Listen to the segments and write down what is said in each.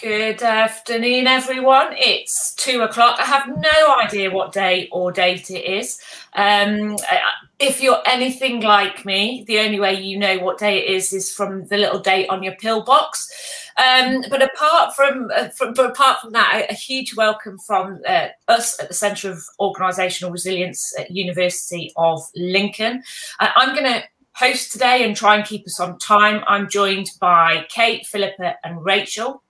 Good afternoon, everyone. It's two o'clock. I have no idea what day or date it is. Um, if you're anything like me, the only way you know what day it is is from the little date on your pillbox. Um, but apart from, uh, from, but apart from that, a, a huge welcome from uh, us at the Centre of Organisational Resilience at University of Lincoln. Uh, I'm going to host today and try and keep us on time. I'm joined by Kate, Philippa, and Rachel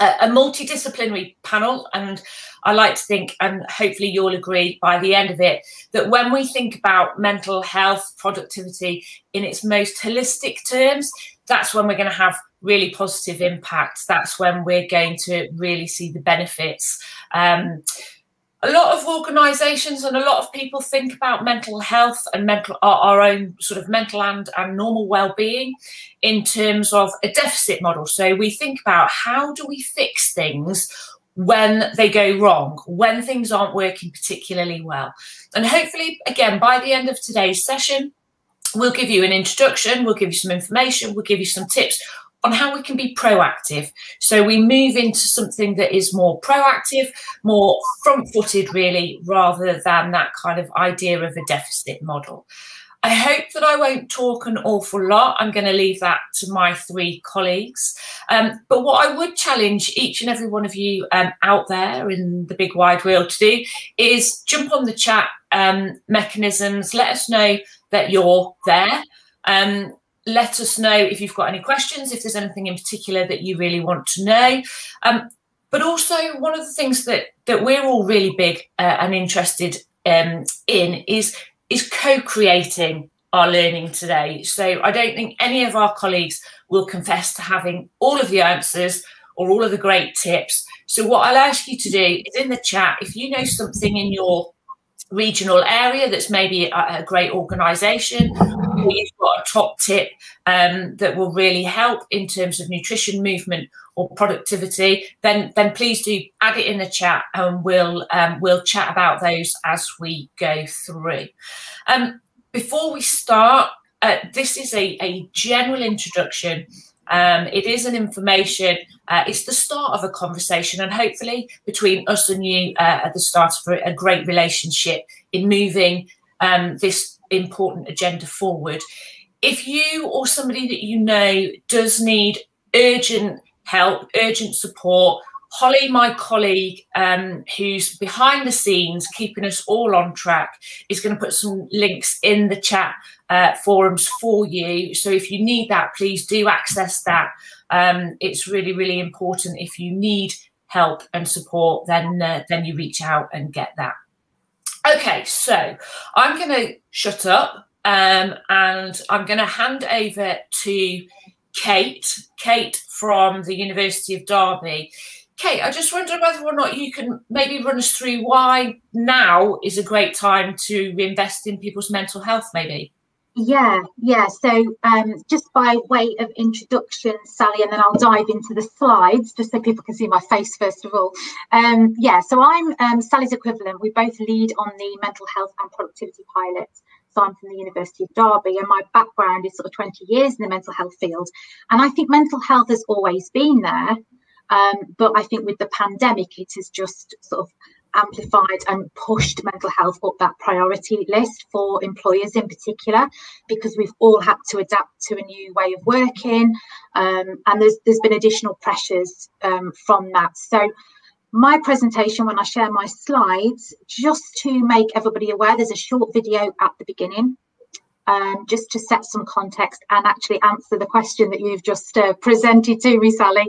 a multidisciplinary panel and i like to think and hopefully you'll agree by the end of it that when we think about mental health productivity in its most holistic terms that's when we're going to have really positive impacts. That's when we're going to really see the benefits. Um, a lot of organizations and a lot of people think about mental health and mental our, our own sort of mental and, and normal well-being in terms of a deficit model. So we think about how do we fix things when they go wrong when things aren't working particularly well. And hopefully again by the end of today's session we'll give you an introduction we'll give you some information we'll give you some tips on how we can be proactive. So we move into something that is more proactive, more front footed, really, rather than that kind of idea of a deficit model. I hope that I won't talk an awful lot. I'm going to leave that to my three colleagues. Um, but what I would challenge each and every one of you um, out there in the big wide world to do is jump on the chat um, mechanisms. Let us know that you're there. Um, let us know if you've got any questions, if there's anything in particular that you really want to know. Um, but also, one of the things that that we're all really big uh, and interested um, in is is co-creating our learning today. So I don't think any of our colleagues will confess to having all of the answers or all of the great tips. So what I'll ask you to do is in the chat, if you know something in your regional area that's maybe a, a great organization. Or you've got a top tip um, that will really help in terms of nutrition movement or productivity then then please do add it in the chat and we'll um, we'll chat about those as we go through. Um, before we start uh, this is a, a general introduction um, it is an information, uh, it's the start of a conversation, and hopefully between us and you uh, at the start of a great relationship in moving um, this important agenda forward. If you or somebody that you know does need urgent help, urgent support, Holly, my colleague, um, who's behind the scenes, keeping us all on track, is going to put some links in the chat uh, forums for you. So if you need that, please do access that. Um, it's really, really important. If you need help and support, then uh, then you reach out and get that. Okay, so I'm going to shut up um, and I'm going to hand over to Kate, Kate from the University of Derby. Kate, I just wonder whether or not you can maybe run us through why now is a great time to invest in people's mental health, maybe. Yeah, yeah. So um, just by way of introduction, Sally, and then I'll dive into the slides just so people can see my face first of all. Um, yeah, so I'm um, Sally's equivalent. We both lead on the mental health and productivity pilot. So I'm from the University of Derby, and my background is sort of 20 years in the mental health field. And I think mental health has always been there. Um, but I think with the pandemic, it has just sort of amplified and pushed mental health up that priority list for employers in particular, because we've all had to adapt to a new way of working, um, and there's there's been additional pressures um, from that. So. My presentation, when I share my slides, just to make everybody aware, there's a short video at the beginning um, just to set some context and actually answer the question that you've just uh, presented to me, Sally,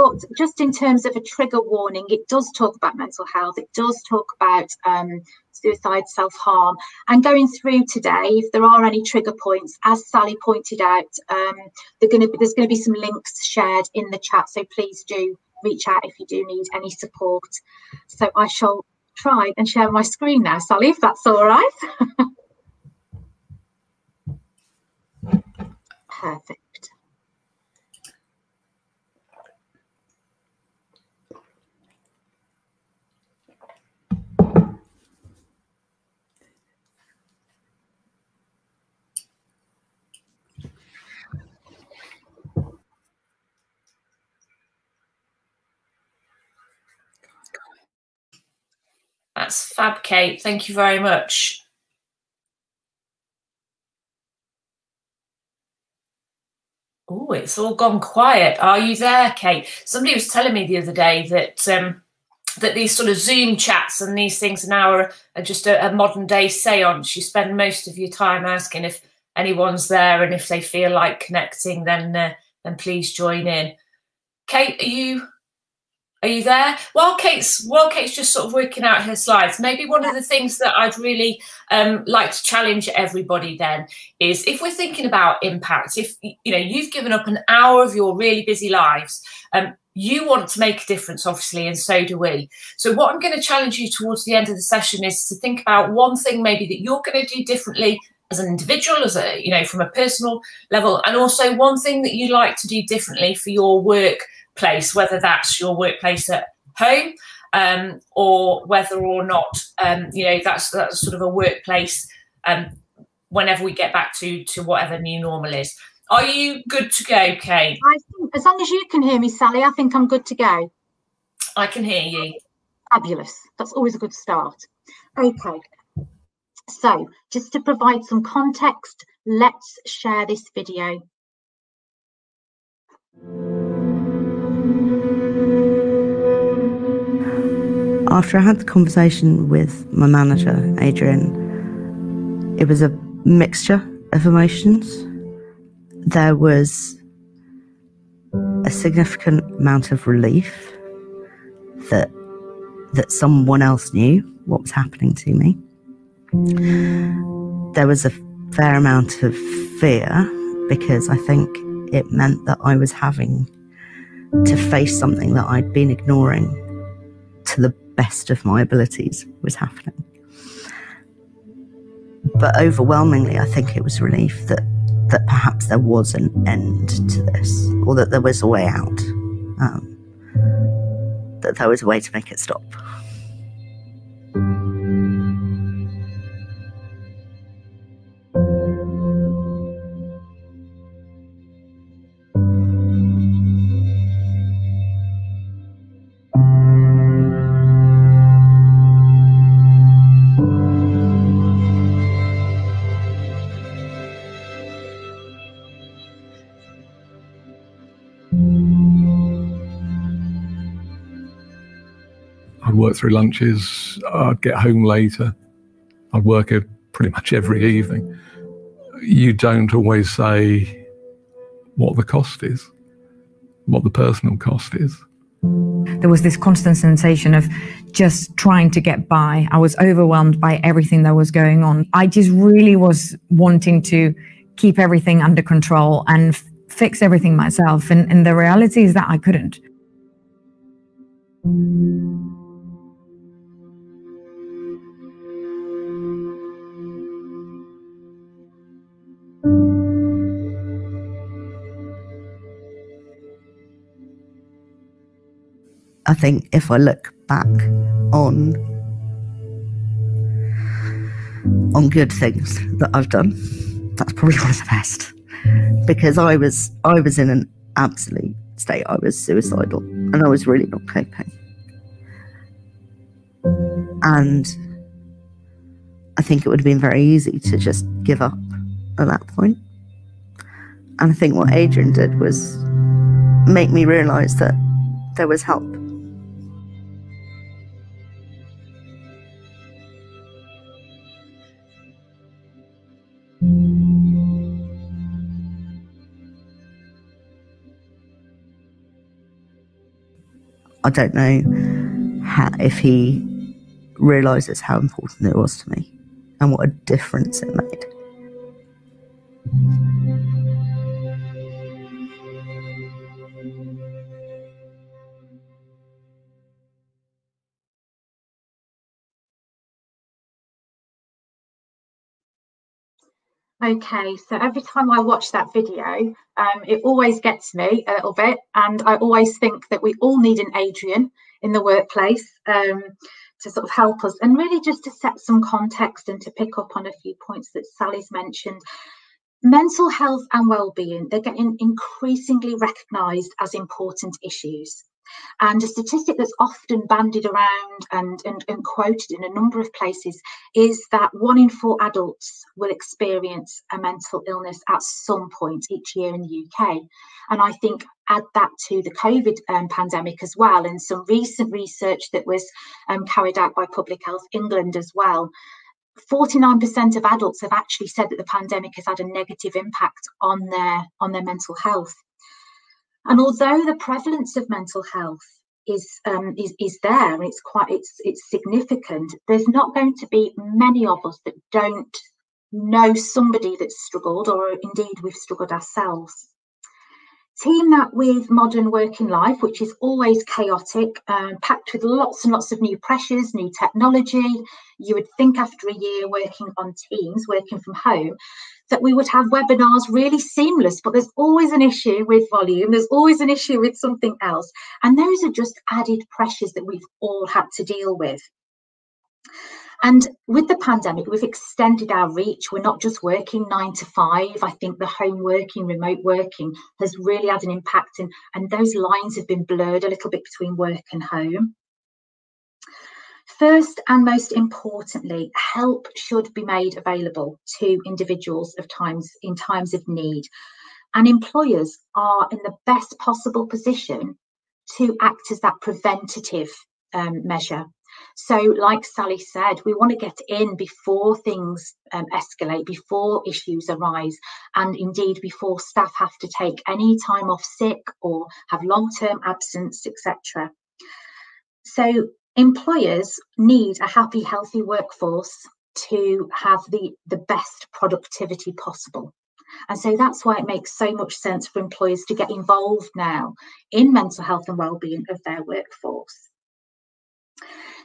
but just in terms of a trigger warning, it does talk about mental health. It does talk about um, suicide, self harm. And going through today, if there are any trigger points, as Sally pointed out, um, to be, there's going to be some links shared in the chat. So please do reach out if you do need any support. So I shall try and share my screen now, Sally, if that's all right. Perfect. Fab, Kate. Thank you very much. Oh, it's all gone quiet. Are you there, Kate? Somebody was telling me the other day that um, that these sort of Zoom chats and these things now are, are just a, a, modern day seance. You spend most of your time asking if anyone's there, and if they feel like connecting, then uh, then please join in. Kate, are you are you there? While Kate's while Kate's just sort of working out her slides, maybe one of the things that I'd really um, like to challenge everybody then is if we're thinking about impact, if you know you've given up an hour of your really busy lives, um, you want to make a difference, obviously, and so do we. So what I'm going to challenge you towards the end of the session is to think about one thing maybe that you're going to do differently as an individual, as a you know from a personal level, and also one thing that you like to do differently for your work place, whether that's your workplace at home um, or whether or not um, you know that's that's sort of a workplace um, whenever we get back to to whatever new normal is. Are you good to go, Kate? I think as long as you can hear me, Sally, I think I'm good to go. I can hear you. Fabulous. That's always a good start. Okay. So just to provide some context, let's share this video. After I had the conversation with my manager, Adrian, it was a mixture of emotions. There was a significant amount of relief that that someone else knew what was happening to me. There was a fair amount of fear because I think it meant that I was having to face something that I'd been ignoring to the best of my abilities was happening. But overwhelmingly, I think it was relief that, that perhaps there was an end to this, or that there was a way out, um, that there was a way to make it stop. Work through lunches. I'd get home later. I'd work pretty much every evening. You don't always say what the cost is, what the personal cost is. There was this constant sensation of just trying to get by. I was overwhelmed by everything that was going on. I just really was wanting to keep everything under control and fix everything myself. And, and the reality is that I couldn't. I think if I look back on on good things that I've done, that's probably one of the best. Because I was I was in an absolute state. I was suicidal and I was really not coping. And I think it would have been very easy to just give up at that point. And I think what Adrian did was make me realise that there was help. I don't know how, if he realizes how important it was to me and what a difference it made. Okay, so every time I watch that video, um, it always gets me a little bit, and I always think that we all need an Adrian in the workplace um, to sort of help us, and really just to set some context and to pick up on a few points that Sally's mentioned. Mental health and well-being, they're getting increasingly recognised as important issues. And a statistic that's often bandied around and, and, and, quoted in a number of places is that one in four adults will experience a mental illness at some point each year in the UK. And I think add that to the COVID um, pandemic as well, and some recent research that was um, carried out by Public Health England as well. 49% of adults have actually said that the pandemic has had a negative impact on their on their mental health. And although the prevalence of mental health is um, is is there, and it's quite it's it's significant. There's not going to be many of us that don't know somebody that's struggled, or indeed we've struggled ourselves. Team that with modern working life, which is always chaotic, um, packed with lots and lots of new pressures, new technology. You would think after a year working on Teams, working from home, that we would have webinars really seamless, but there's always an issue with volume, there's always an issue with something else. And those are just added pressures that we've all had to deal with. And with the pandemic, we've extended our reach. We're not just working nine to five. I think the home working, remote working has really had an impact, and, and those lines have been blurred a little bit between work and home. First and most importantly, help should be made available to individuals of times in times of need. And employers are in the best possible position to act as that preventative um, measure. So, like Sally said, we want to get in before things um, escalate, before issues arise, and indeed before staff have to take any time off sick or have long term absence, etc. So, employers need a happy, healthy workforce to have the, the best productivity possible. And so that's why it makes so much sense for employers to get involved now in mental health and well-being of their workforce.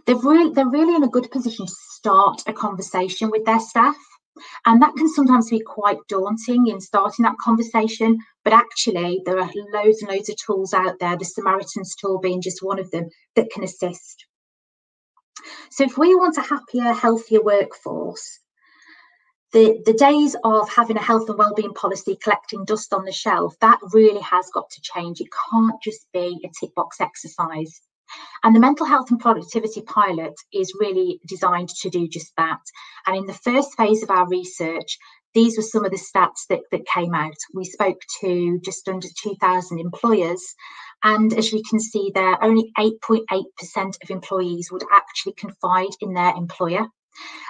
They've really, they're really in a good position to start a conversation with their staff. And that can sometimes be quite daunting in starting that conversation. But actually, there are loads and loads of tools out there, the Samaritans tool being just one of them, that can assist. So if we want a happier, healthier workforce, the, the days of having a health and wellbeing policy collecting dust on the shelf, that really has got to change. It can't just be a tick box exercise. And the mental health and productivity pilot is really designed to do just that. And in the first phase of our research, these were some of the stats that, that came out. We spoke to just under 2,000 employers and as you can see there, only 8.8% of employees would actually confide in their employer.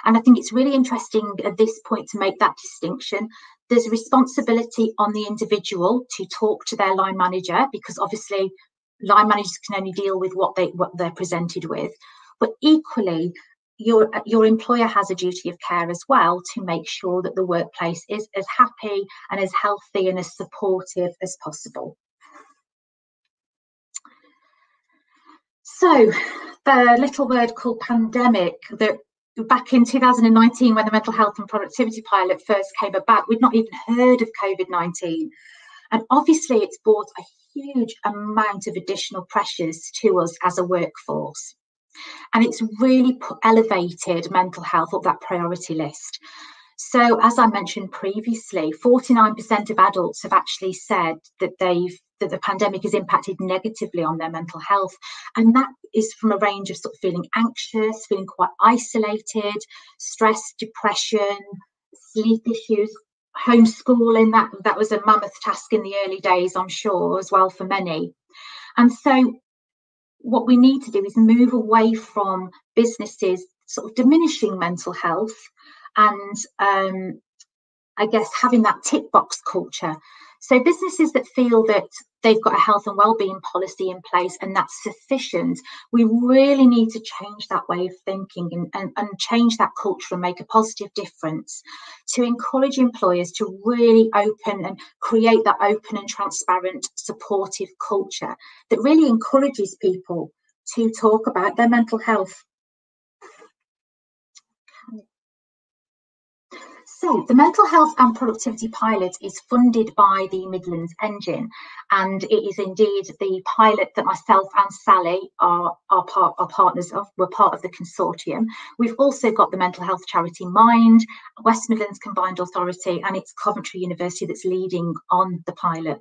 And I think it's really interesting at this point to make that distinction. There's a responsibility on the individual to talk to their line manager because obviously line managers can only deal with what they what they're presented with. But equally, your your employer has a duty of care as well to make sure that the workplace is as happy and as healthy and as supportive as possible. So, the little word called pandemic that back in 2019, when the mental health and productivity pilot first came about, we'd not even heard of COVID 19. And obviously, it's brought a huge amount of additional pressures to us as a workforce. And it's really put, elevated mental health up that priority list. So, as I mentioned previously, 49% of adults have actually said that they've that the pandemic has impacted negatively on their mental health. And that is from a range of sort of feeling anxious, feeling quite isolated, stress, depression, sleep issues, homeschooling. That, that was a mammoth task in the early days, I'm sure, as well for many. And so what we need to do is move away from businesses sort of diminishing mental health and um, I guess having that tick box culture. So businesses that feel that they've got a health and wellbeing policy in place and that's sufficient, we really need to change that way of thinking and, and, and change that culture and make a positive difference to encourage employers to really open and create that open and transparent, supportive culture that really encourages people to talk about their mental health So the mental health and productivity pilot is funded by the Midlands Engine, and it is indeed the pilot that myself and Sally are, are, part, are partners of. We're part of the consortium. We've also got the mental health charity Mind, West Midlands Combined Authority, and it's Coventry University that's leading on the pilot.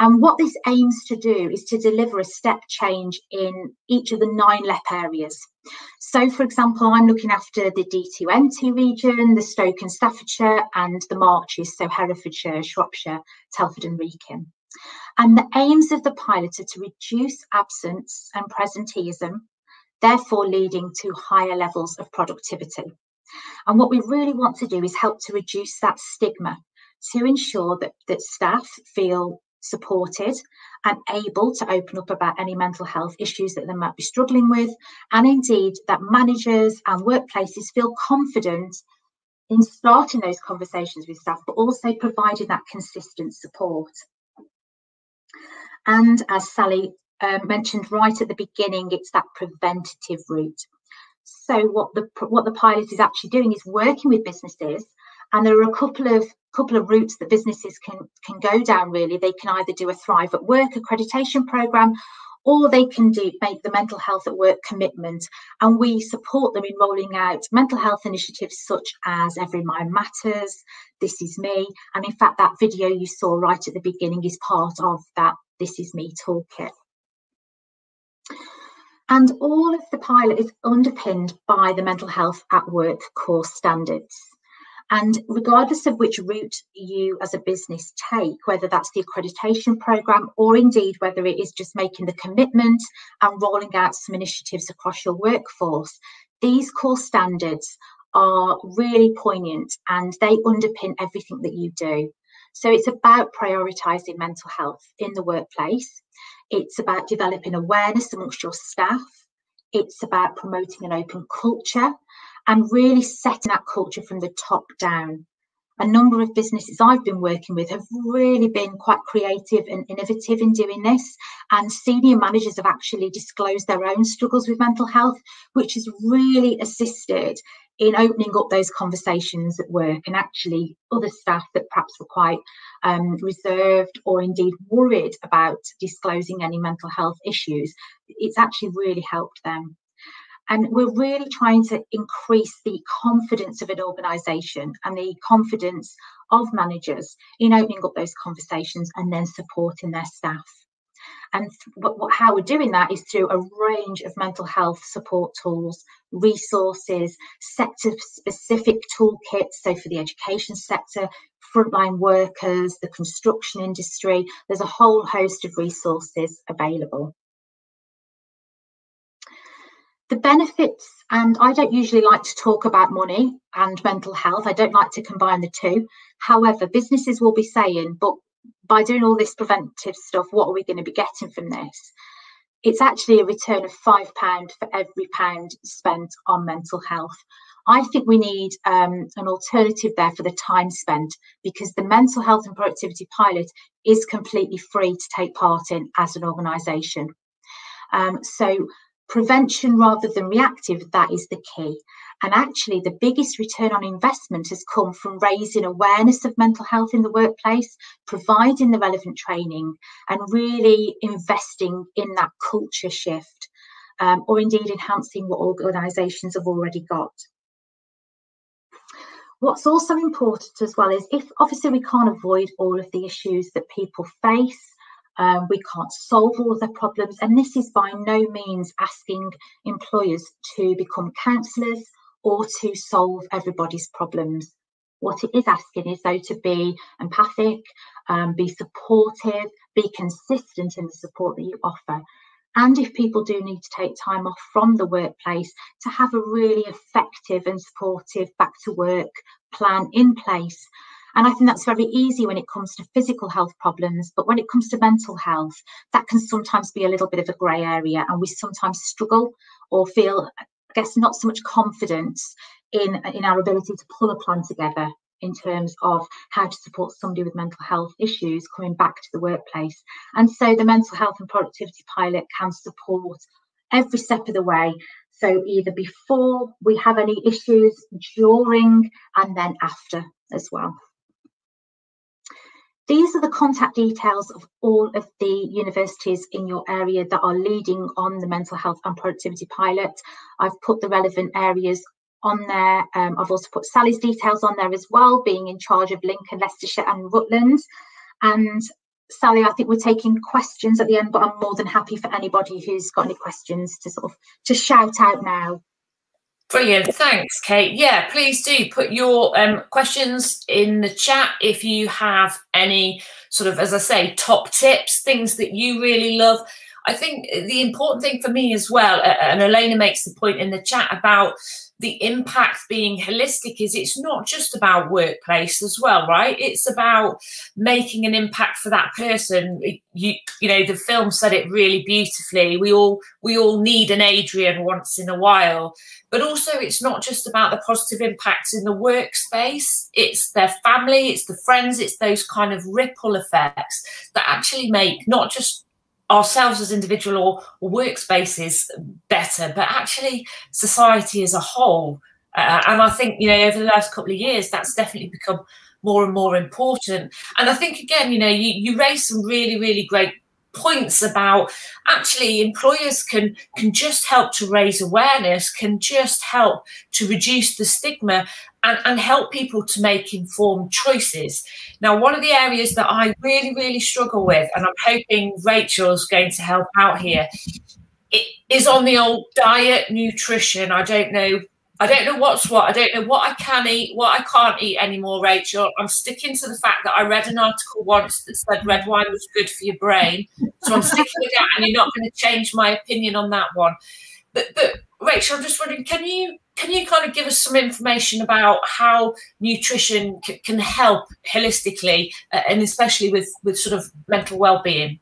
And what this aims to do is to deliver a step change in each of the nine LEP areas. So, for example, I'm looking after the D2N2 region, the Stoke and Staffordshire, and the Marches, so Herefordshire, Shropshire, Telford, and Wrekin. And the aims of the pilot are to reduce absence and presenteeism, therefore leading to higher levels of productivity. And what we really want to do is help to reduce that stigma to ensure that, that staff feel supported and able to open up about any mental health issues that they might be struggling with, and indeed that managers and workplaces feel confident in starting those conversations with staff, but also providing that consistent support. And as Sally uh, mentioned right at the beginning, it's that preventative route. So what the what the pilot is actually doing is working with businesses and there are a couple of couple of routes that businesses can can go down really. They can either do a thrive at work accreditation program or they can do make the mental health at work commitment. And we support them in rolling out mental health initiatives such as every mind matters this is me. And in fact that video you saw right at the beginning is part of that this is me toolkit. And all of the pilot is underpinned by the mental health at work core standards and regardless of which route you as a business take, whether that's the accreditation programme or indeed whether it is just making the commitment and rolling out some initiatives across your workforce, these core standards are really poignant and they underpin everything that you do. So it's about prioritising mental health in the workplace. It's about developing awareness amongst your staff. It's about promoting an open culture and really setting that culture from the top down. A number of businesses I've been working with have really been quite creative and innovative in doing this. And senior managers have actually disclosed their own struggles with mental health, which has really assisted in opening up those conversations at work and actually other staff that perhaps were quite um, reserved or indeed worried about disclosing any mental health issues, it's actually really helped them. And we're really trying to increase the confidence of an organisation and the confidence of managers in opening up those conversations and then supporting their staff. And what, how we're doing that is through a range of mental health support tools, resources, sector specific toolkits. So, for the education sector, frontline workers, the construction industry, there's a whole host of resources available the benefits, and I don't usually like to talk about money and mental health. I don't like to combine the two. However, businesses will be saying, but by doing all this preventive stuff, what are we going to be getting from this? It's actually a return of £5 for every pound spent on mental health. I think we need um, an alternative there for the time spent because the mental health and productivity pilot is completely free to take part in as an organisation. Um, so prevention rather than reactive, that is the key. And actually, the biggest return on investment has come from raising awareness of mental health in the workplace, providing the relevant training, and really investing in that culture shift, um, or indeed enhancing what organisations have already got. What's also important as well is if obviously we can't avoid all of the issues that people face, um, we can't solve all the problems, and this is by no means asking employers to become counsellors or to solve everybody's problems. What it is asking is though to be empathic, um, be supportive, be consistent in the support that you offer. And if people do need to take time off from the workplace, to have a really effective and supportive back to work plan in place and I think that's very easy when it comes to physical health problems. But when it comes to mental health, that can sometimes be a little bit of a grey area. And we sometimes struggle or feel, I guess, not so much confidence in, in our ability to pull a plan together in terms of how to support somebody with mental health issues coming back to the workplace. And so the mental health and productivity pilot can support every step of the way. So either before we have any issues, during, and then after as well. These are the contact details of all of the universities in your area that are leading on the mental health and productivity pilot. I've put the relevant areas on there. Um, I've also put Sally's details on there as well, being in charge of Lincoln, Leicestershire and Rutland. And Sally, I think we're taking questions at the end, but I'm more than happy for anybody who's got any questions to sort of to shout out now. Brilliant. Thanks, Kate. Yeah, please do put your um, questions in the chat if you have any sort of, as I say, top tips, things that you really love. I think the important thing for me as well, and Elena makes the point in the chat about the impact being holistic is it's not just about workplace as well right? It's about making an impact for that person. You you know the film said it really beautifully. We all we all need an adrian once in a while. But also it's not just about the positive impacts in the workspace. It's their family it's the friends it's those kind of ripple effects that actually make not just ourselves as individual or, or workspaces better, but actually society as a whole. Uh, and I think, you know, over the last couple of years, that's definitely become more and more important. And I think, again, you know, you, you raise some really, really great points about actually employers can can just help to raise awareness can just help to reduce the stigma and, and help people to make informed choices. Now one of the areas that i really really struggle with and i'm hoping rachel's going to help out here it is on the old diet nutrition. I don't know I don't know what's what. I don't know what I can eat, what I can't eat anymore, Rachel. I'm sticking to the fact that I read an article once that said red wine was good for your brain. So I'm sticking with that, and you're not going to change my opinion on that one. But, but Rachel, I'm just wondering, can you can you kind of give us some information about how nutrition can help holistically, uh, and especially with with sort of mental well-being?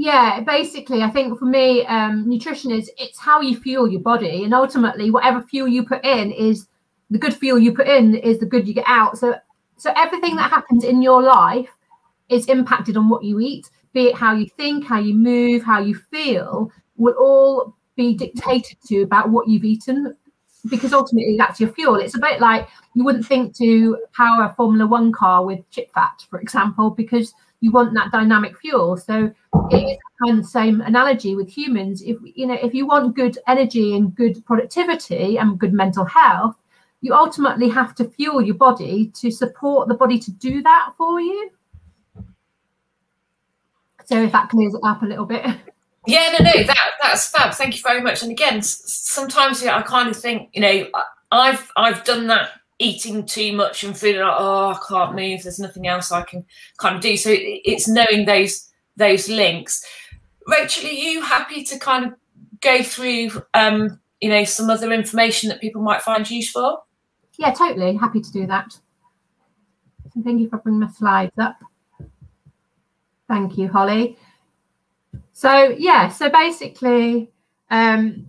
Yeah, basically, I think for me, um, nutrition is it's how you fuel your body, and ultimately, whatever fuel you put in is the good fuel you put in is the good you get out. So, so everything that happens in your life is impacted on what you eat, be it how you think, how you move, how you feel, will all be dictated to about what you've eaten, because ultimately that's your fuel. It's a bit like you wouldn't think to power a Formula One car with chip fat, for example, because you want that dynamic fuel. So it is kind of the same analogy with humans. If you know, if you want good energy and good productivity and good mental health, you ultimately have to fuel your body to support the body to do that for you. So if that clears it up a little bit. Yeah, no, no, that that's fab. Thank you very much. And again, sometimes I kind of think, you know, I've I've done that eating too much and feeling like oh I can't move. There's nothing else I can kind of do. So it's knowing those those links. Rachel, are you happy to kind of go through um, you know some other information that people might find useful? Yeah, totally happy to do that. Thank you for bringing my slides up. Thank you, Holly. So yeah, so basically, um,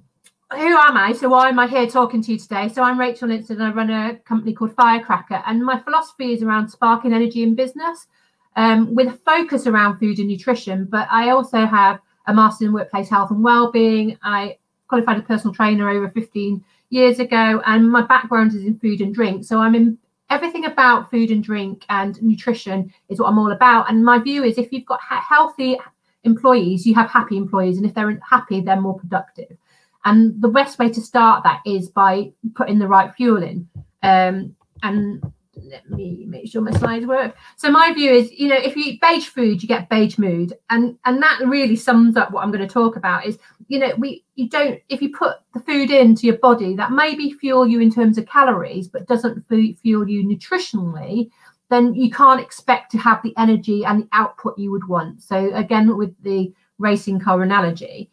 who am I? So why am I here talking to you today? So I'm Rachel Linstead. I run a company called Firecracker, and my philosophy is around sparking energy in business, um, with a focus around food and nutrition. But I also have a master's in workplace health and well-being. I qualified a personal trainer over 15 years ago, and my background is in food and drink. So I'm in everything about food and drink and nutrition is what I'm all about. And my view is if you've got healthy employees, you have happy employees, and if they're happy, they're more productive. And the best way to start that is by putting the right fuel in. Um, and let me make sure my slides work. So my view is, you know, if you eat beige food, you get beige mood, and and that really sums up what I'm going to talk about. Is you know, we you don't if you put the food into your body that maybe fuel you in terms of calories, but doesn't fuel you nutritionally, then you can't expect to have the energy and the output you would want. So again, with the racing car analogy,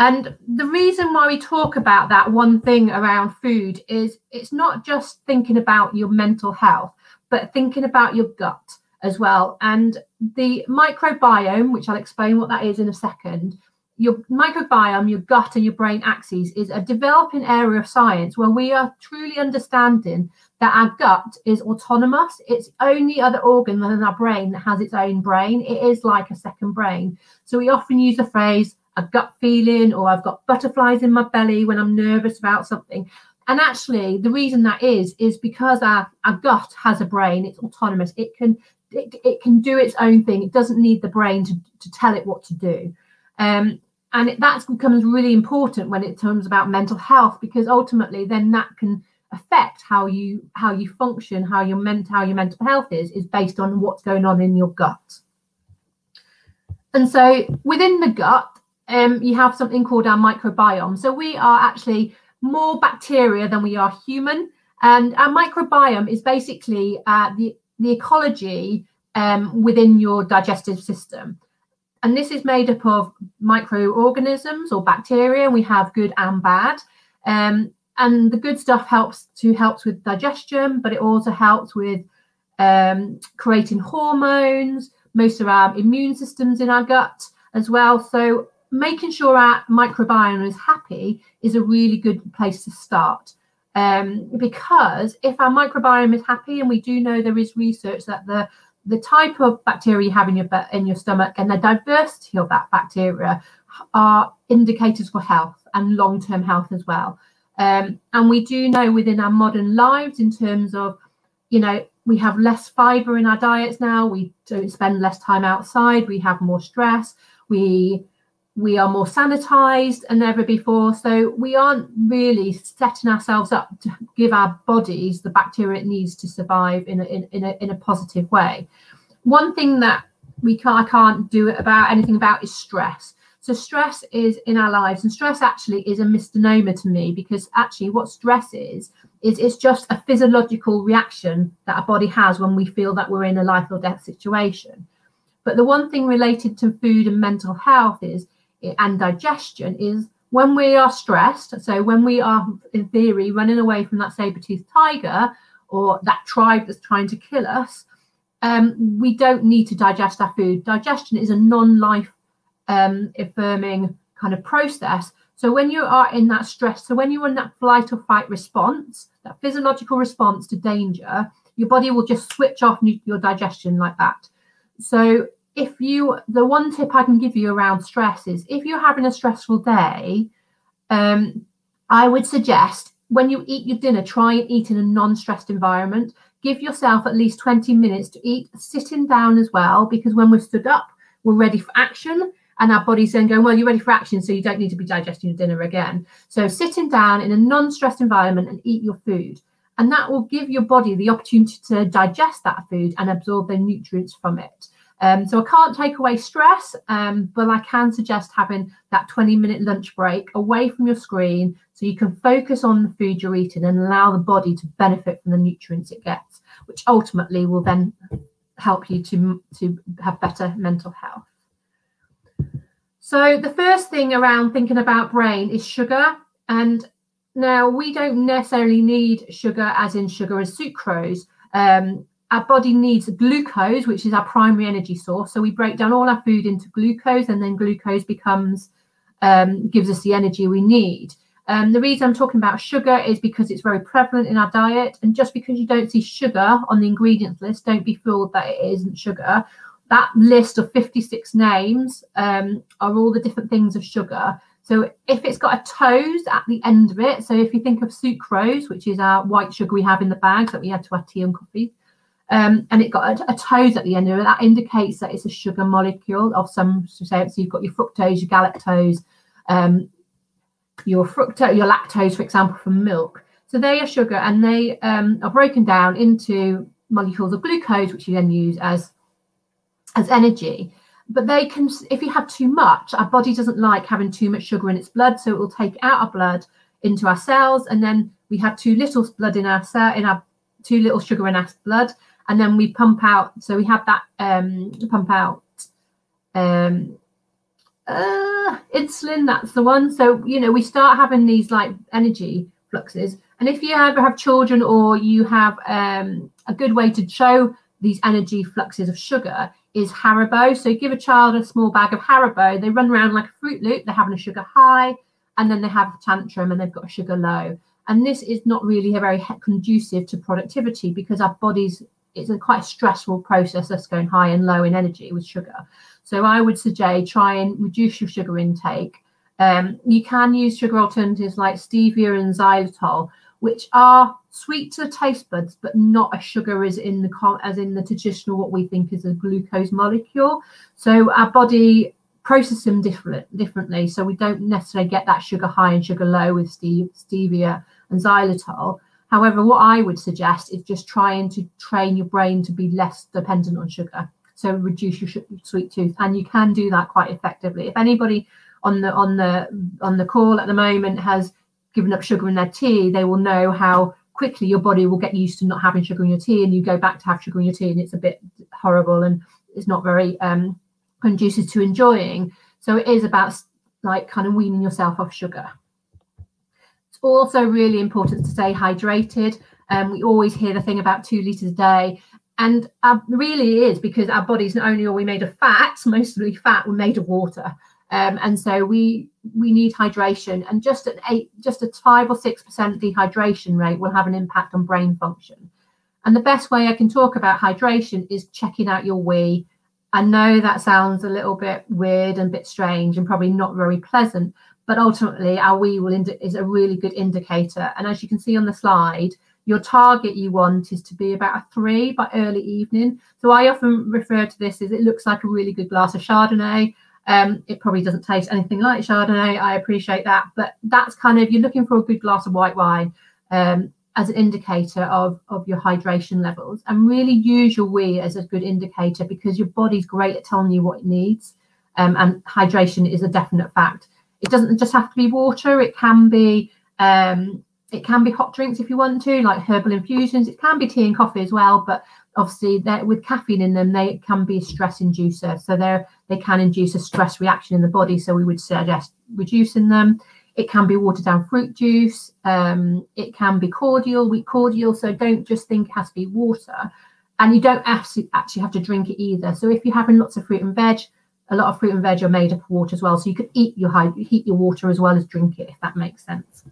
and the reason why we talk about that one thing around food is it's not just thinking about your mental health, but thinking about your gut as well. And the microbiome, which I'll explain what that is in a second, your microbiome, your gut, and your brain axes is a developing area of science where we are truly understanding that our gut is autonomous. It's only other organ than our brain that has its own brain. It is like a second brain. So we often use the phrase a gut feeling or I've got butterflies in my belly when I'm nervous about something. And actually, the reason that is is because our, our gut has a brain. It's autonomous. It can it, it can do its own thing. It doesn't need the brain to, to tell it what to do. Um, and it, that becomes really important when it comes about mental health because ultimately then that can affect how you how you function how your mental how your mental health is is based on what's going on in your gut and so within the gut um, you have something called our microbiome so we are actually more bacteria than we are human and our microbiome is basically uh, the the ecology um, within your digestive system and this is made up of microorganisms or bacteria. We have good and bad. Um, and the good stuff helps to helps with digestion, but it also helps with um, creating hormones, most of our immune systems in our gut as well. So making sure our microbiome is happy is a really good place to start. Um, because if our microbiome is happy, and we do know there is research that the the type of bacteria you have in your in your stomach and the diversity of that bacteria are indicators for health and long-term health as well. Um, and we do know within our modern lives, in terms of, you know, we have less fiber in our diets now. We don't spend less time outside. We have more stress. We we are more sanitized than ever before. So we aren't really setting ourselves up to give our bodies the bacteria it needs to survive in a, in, in a, in a positive way. One thing that we can't, I can't do about anything about is stress. So stress is in our lives, and stress actually is a misnomer to me because actually what stress is is it's just a physiological reaction that our body has when we feel that we're in a life or death situation. But the one thing related to food and mental health is and digestion is when we are stressed. So when we are, in theory, running away from that saber-toothed tiger or that tribe that's trying to kill us, um, we don't need to digest our food. Digestion is a non-life um, affirming kind of process. So when you are in that stress, so when you're in that flight or fight response, that physiological response to danger, your body will just switch off your digestion like that. So if you the one tip i can give you around stress is if you're having a stressful day um, i would suggest when you eat your dinner try and eat in a non-stressed environment. Give yourself at least 20 minutes to eat sitting down as well because when we're stood up we're ready for action and our body's then going well you're ready for action so you don't need to be digesting your dinner again. So sitting down in a non-stressed environment and eat your food and that will give your body the opportunity to digest that food and absorb the nutrients from it um, so I can't take away stress, um, but I can suggest having that 20 minute lunch break away from your screen so you can focus on the food you're eating and allow the body to benefit from the nutrients it gets, which ultimately will then help you to, to have better mental health. So the first thing around thinking about brain is sugar. And now we don't necessarily need sugar as in sugar as sucrose. Um, our body needs glucose, which is our primary energy source. So we break down all our food into glucose, and then glucose becomes um, gives us the energy we need. Um, the reason I'm talking about sugar is because it's very prevalent in our diet, and just because you don't see sugar on the ingredients list, don't be fooled that it isn't sugar. That list of 56 names um, are all the different things of sugar. So if it's got a toes at the end of it, so if you think of sucrose, which is our white sugar we have in the bags that we add to our tea and coffee, um, and it got a, a toes at the end of it. That indicates that it's a sugar molecule of some so, so you've got your fructose, your galactose, um, your fructose, your lactose, for example, from milk. So they are sugar, and they um, are broken down into molecules of glucose, which you then use as as energy. But they can, if you have too much, our body doesn't like having too much sugar in its blood, so it will take out our blood into our cells, and then we have too little blood in our cell, in our too little sugar in our blood, and then we pump out. So we have that um, pump out um, uh, insulin. That's the one. So you know we start having these like energy fluxes. And if you ever have children or you have um, a good way to show these energy fluxes of sugar is Haribo. So give a child a small bag of Haribo. They run around like a Fruit Loop. They're having a sugar high, and then they have a tantrum and they've got a sugar low. And this is not really a very conducive to productivity because our bodies it's a quite a stressful process that's going high and low in energy with sugar. So I would suggest try and reduce your sugar intake. Um, you can use sugar alternatives like stevia and xylitol. which are sweet to the taste buds, but not as sugar as in the as in the traditional what we think is a glucose molecule. So our body processes them different differently. So we don't necessarily get that sugar high and sugar low with stevia and xylitol. However, what I would suggest is just trying to train your brain to be less dependent on sugar. So reduce your sweet tooth, and you can do that quite effectively. If anybody on the on the on the call at the moment has given up sugar in their tea, they will know how quickly your body will get used to not having sugar in your tea, and you go back to have sugar in your tea, and it's a bit horrible and it's not very um, conducive to enjoying. So it is about like kind of weaning yourself off sugar. Also really important to stay hydrated. Um, we always hear the thing about two liters a day, and uh, really is because our bodies not only are we made of fat, mostly fat, we're made of water. Um, and so we we need hydration, and just at eight, just a five or six percent dehydration rate will have an impact on brain function. And the best way I can talk about hydration is checking out your wee. I know that sounds a little bit weird and a bit strange and probably not very pleasant, but ultimately our wee will is a really good indicator. And as you can see on the slide, your target you want is to be about a three by early evening. So I often refer to this as it looks like a really good glass of Chardonnay. Um, it probably doesn't taste anything like Chardonnay. I appreciate that, but that's kind of you're looking for a good glass of white wine um, as an indicator of of your hydration levels, and really use your wee as a good indicator because your body's great at telling you what it needs, um, and hydration is a definite fact. It doesn't just have to be water; it can be um, it can be hot drinks if you want to, like herbal infusions. It can be tea and coffee as well, but obviously with caffeine in them, they can be a stress inducer. So they they can induce a stress reaction in the body. So we would suggest reducing them. It can be watered down fruit juice. Um, it can be cordial, weak cordial. So don't just think it has to be water. And you don't actually actually have to drink it either. So if you're having lots of fruit and veg, a lot of fruit and veg are made up of water as well. So you could eat your heat your water as well as drink it, if that makes sense.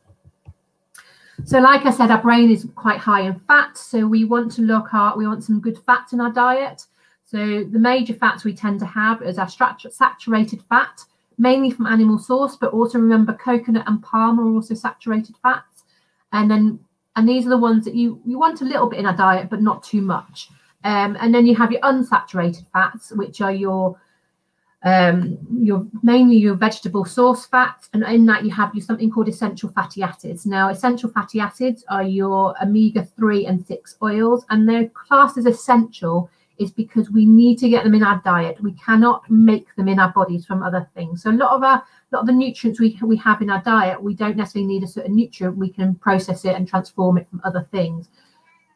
So like I said, our brain is quite high in fat. So we want to look at, we want some good fats in our diet. So the major fats we tend to have is our saturated fat, mainly from animal source, but also remember coconut and palm are also saturated fats. And then, and these are the ones that you, you want a little bit in our diet, but not too much. Um, and then you have your unsaturated fats, which are your um, your mainly your vegetable source fats, and in that you have your something called essential fatty acids. Now, essential fatty acids are your omega three and six oils, and they're classed as essential is because we need to get them in our diet. We cannot make them in our bodies from other things. So a lot of our a lot of the nutrients we we have in our diet, we don't necessarily need a certain nutrient. We can process it and transform it from other things.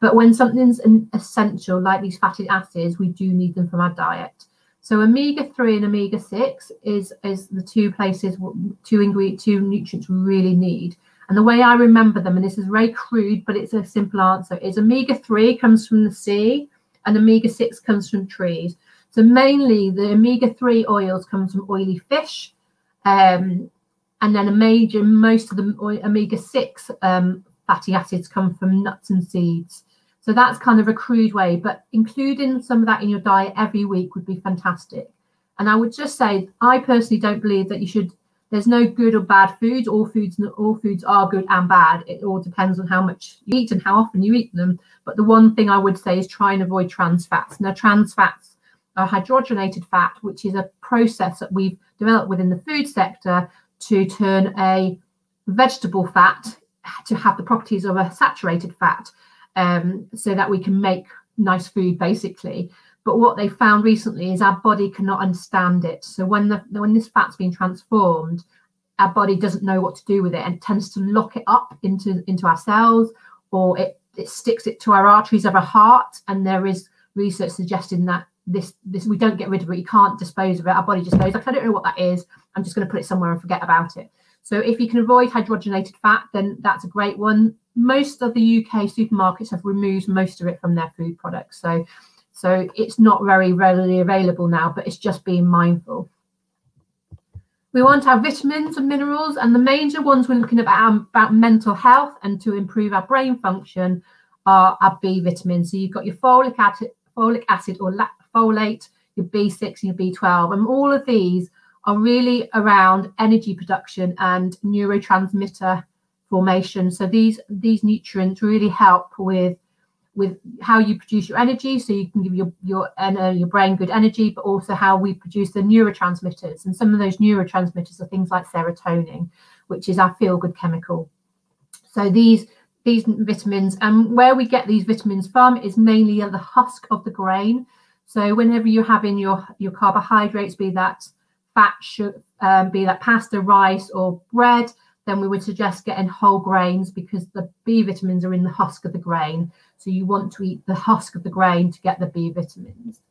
But when something's an essential, like these fatty acids, we do need them from our diet. So omega three and omega six is is the two places two ingredient two nutrients we really need. And the way I remember them, and this is very crude, but it's a simple answer, is omega three comes from the sea, and omega six comes from trees. So mainly the omega three oils comes from oily fish, um, and then a major most of the omega six um, fatty acids come from nuts and seeds. So that's kind of a crude way, but including some of that in your diet every week would be fantastic. And I would just say, I personally don't believe that you should. There's no good or bad foods. All foods, all foods are good and bad. It all depends on how much you eat and how often you eat them. But the one thing I would say is try and avoid trans fats. Now, trans fats are hydrogenated fat, which is a process that we've developed within the food sector to turn a vegetable fat to have the properties of a saturated fat um, so that we can make nice food basically. But what they found recently is our body cannot understand it. So when the when this fat's been transformed our body doesn't know what to do with it and tends to lock it up into into our cells or it it sticks it to our arteries of our heart. And there is research suggesting that this this we don't get rid of it. You can't dispose of it. Our body just goes like i don't know what that is. I'm just going to put it somewhere and forget about it. So if you can avoid hydrogenated fat then that's a great one most of the UK supermarkets have removed most of it from their food products. So, so it's not very readily available now, but it's just being mindful. We want our vitamins and minerals, and the major ones we're looking about, about mental health and to improve our brain function are our B vitamins. So you've got your folic acid, folic acid or folate, your B6 and your B12, and all of these are really around energy production and neurotransmitter formation. So these these nutrients really help with with how you produce your energy, so you can give your your uh, your brain good energy, but also how we produce the neurotransmitters. And some of those neurotransmitters are things like serotonin, which is our feel good chemical. So these these vitamins and where we get these vitamins from is mainly the husk of the grain. So whenever you're having your your carbohydrates, be that fat, um, be that pasta, rice, or bread, then we would suggest getting whole grains because the B vitamins are in the husk of the grain. So you want to eat the husk of the grain to get the B vitamins.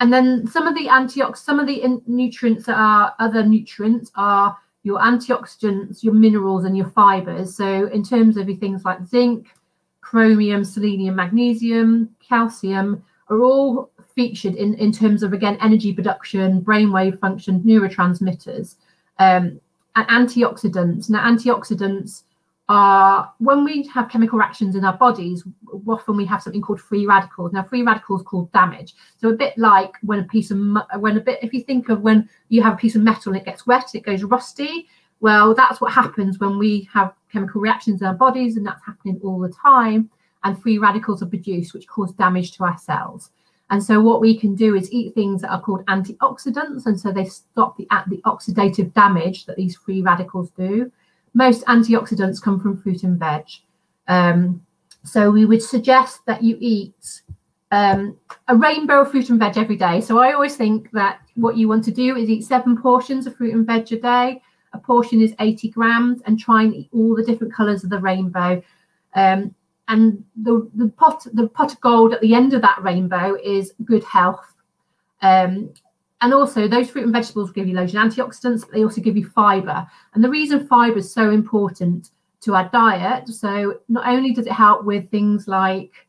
And then some of the antioxidants, some of the nutrients that are other nutrients are your antioxidants, your minerals, and your fibers. So in terms of things like zinc, chromium, selenium, magnesium, calcium are all featured in, in terms of, again, energy production, brainwave function, neurotransmitters, um, and antioxidants. Now, antioxidants are when we have chemical reactions in our bodies, often we have something called free radicals. Now, free radicals called damage. So a bit like when a piece of when a bit, if you think of when you have a piece of metal and it gets wet, it goes rusty. Well, that's what happens when we have chemical reactions in our bodies, and that's happening all the time. And free radicals are produced, which cause damage to our cells. And so what we can do is eat things that are called antioxidants. And so they stop the, the oxidative damage that these free radicals do. Most antioxidants come from fruit and veg. Um, so we would suggest that you eat um, a rainbow of fruit and veg every day. So I always think that what you want to do is eat seven portions of fruit and veg a day. A portion is 80 grams and try and eat all the different colors of the rainbow. Um, and the, the pot the pot of gold at the end of that rainbow is good health. Um, and also those fruit and vegetables give you loads of antioxidants but they also give you fiber and the reason fiber is so important to our diet so not only does it help with things like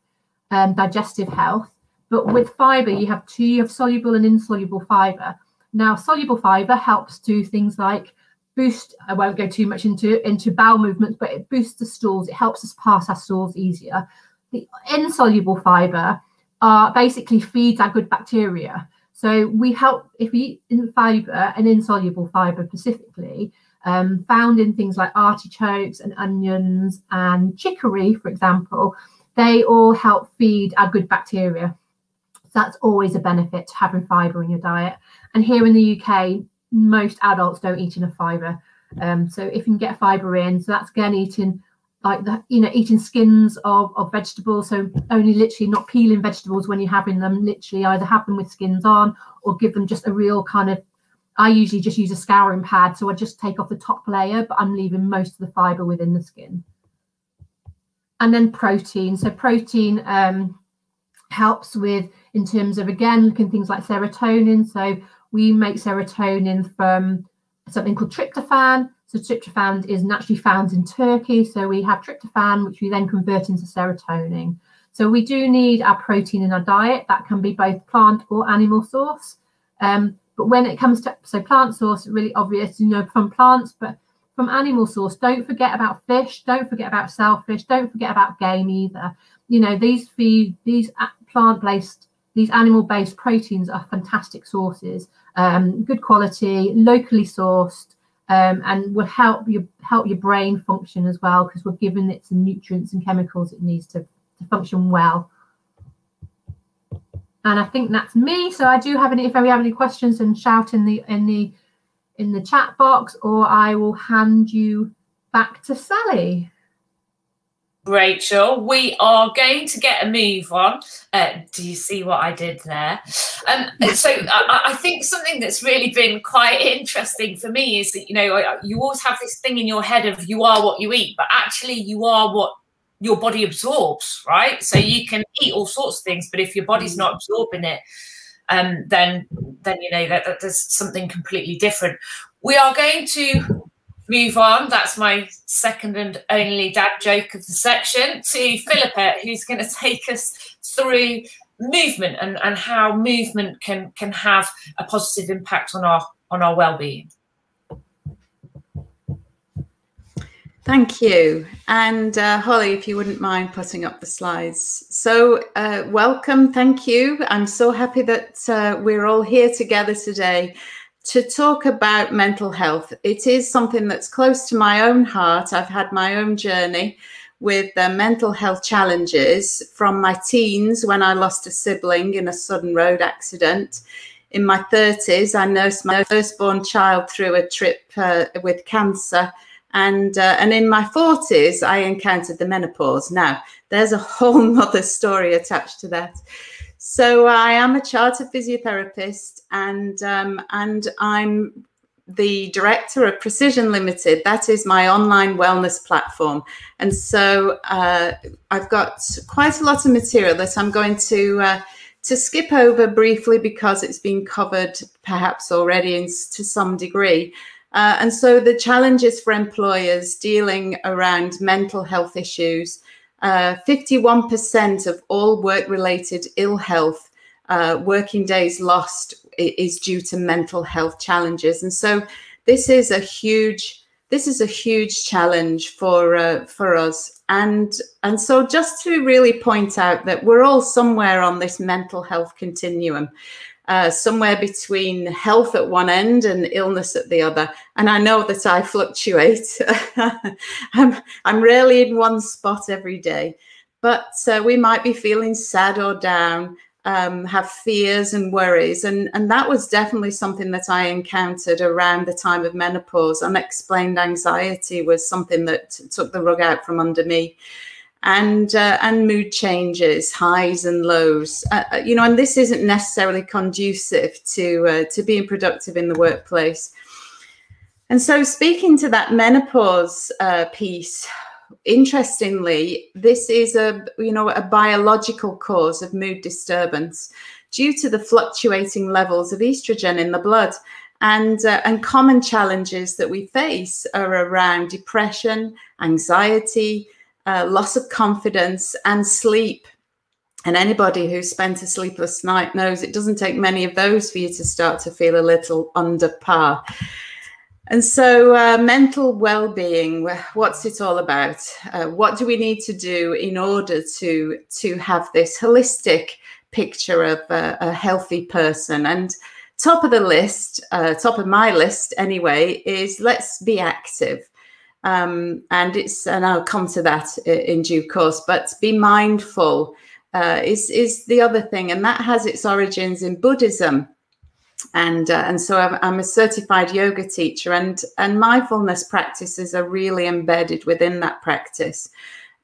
um, digestive health but with fiber you have two you have soluble and insoluble fiber now soluble fiber helps do things like boost i won't go too much into into bowel movements but it boosts the stools it helps us pass our stools easier. The insoluble fiber uh, basically feeds our good bacteria. So we help if we eat in fiber and insoluble fiber specifically um, found in things like artichokes and onions and chicory for example they all help feed our good bacteria. So that's always a benefit to having fiber in your diet. And here in the uk most adults don't eat enough fiber. Um, so if you can get fiber in, so that's again eating like the you know eating skins of, of vegetables. So only literally not peeling vegetables when you're having them literally either have them with skins on or give them just a real kind of i usually just use a scouring pad. So i just take off the top layer but i'm leaving most of the fiber within the skin. And then protein. So protein um, helps with in terms of again looking things like serotonin. So we make serotonin from something called tryptophan. So tryptophan is naturally found in Turkey. So we have tryptophan, which we then convert into serotonin. So we do need our protein in our diet. That can be both plant or animal source. Um, but when it comes to so plant source, really obvious, you know, from plants, but from animal source, don't forget about fish. Don't forget about shellfish. Don't forget about game either. You know, these feed these plant-based, these animal-based proteins are fantastic sources um, good quality, locally sourced, um, and will help you help your brain function as well because we're giving it some nutrients and chemicals it needs to, to function well. And I think that's me. So I do have any. If we have any questions, then shout in the in the in the chat box, or I will hand you back to Sally. Rachel, we are going to get a move on. Uh, do you see what I did there? Um, so I, I, think something that's really been quite interesting for me is that you know you always have this thing in your head of you are what you eat, but actually you are what your body absorbs, right? So you can eat all sorts of things, but if your body's not absorbing it, um, then then you know that, that there's something completely different. We are going to move on. That's my second and only dad joke of the section to Phillipa, who's going to take us through movement and, and how movement can can have a positive impact on our on our well-being. Thank you. And uh, Holly, if you wouldn't mind putting up the slides. So, uh, welcome. Thank you. I'm so happy that uh, we're all here together today to talk about mental health. It is something that's close to my own heart. I've had my own journey with uh, mental health challenges from my teens when I lost a sibling in a sudden road accident. In my 30s, I nursed my firstborn child through a trip uh, with cancer. And, uh, and in my 40s, I encountered the menopause. Now, there's a whole other story attached to that. So I am a chartered physiotherapist and, um, and I'm the director of Precizion Limited. That is my online wellness platform. And so uh, I've got quite a lot of material that I'm going to uh, to skip over briefly because it's been covered perhaps already in, to some degree. Uh, and so the challenges for employers dealing around mental health issues, 51% uh, of all work-related ill health uh, working days lost is due to mental health challenges. And so this is a huge this is a huge challenge for uh, for us and and so just to really point out that we're all somewhere on this mental health continuum uh, somewhere between health at one end and illness at the other and i know that i fluctuate I'm, I'm rarely in one spot every day but uh, we might be feeling sad or down um, have fears and worries. And, and that was definitely something that I encountered around the time of menopause. Unexplained anxiety was something that took the rug out from under me. And uh, and mood changes, highs and lows, uh, uh you know, and this isn't necessarily conducive to uh, to being productive in the workplace. And so, speaking to that menopause uh, piece, interestingly, this is a you know a biological cause of mood disturbance due to the fluctuating levels of estrogen in the blood. And, uh, and common challenges that we face are around depression, anxiety, uh, loss of confidence, and sleep. And anybody who's spent a sleepless night knows it doesn't take many of those for you to start to feel a little under par. And so, uh, mental well being, what's it all about? Uh, what do we need to do in order to, to have this holistic picture of a, a healthy person? And top of the list, uh, top of my list anyway, is let's be active. Um, and it's, and I'll come to that in due course, but be mindful. Uh, is, is the other thing. And that has its origins in Buddhism. And uh, and so I'm, a certified yoga teacher and and mindfulness practices are really embedded within that practice.